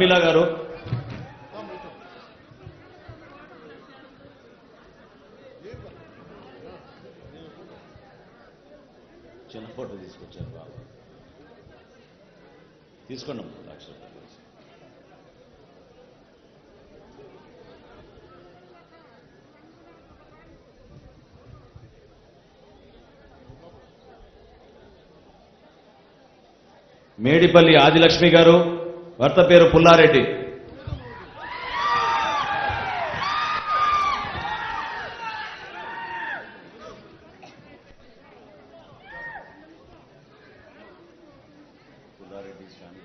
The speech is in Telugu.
మీలా గారు. చిన్న ఫోటో తీసుకొచ్చారు బాబు. తీసుకోండి లక్ష మేడిపల్లి ఆదిలక్ష్మి గారు. భర్త పేరు పుల్లారెడ్డి. పుల్లారెడ్డి స్వామి